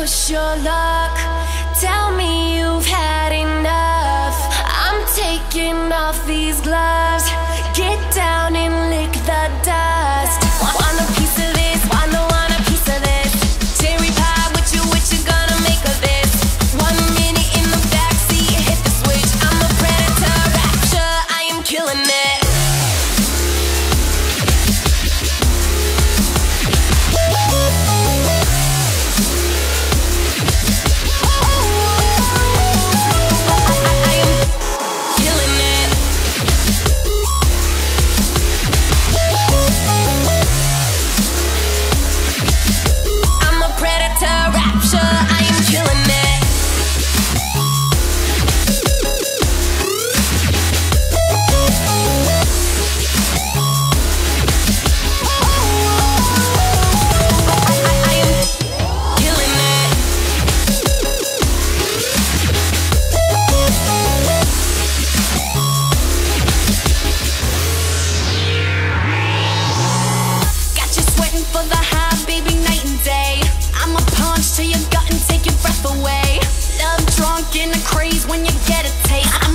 push your luck. Tell me you've had enough. I'm taking off these gloves take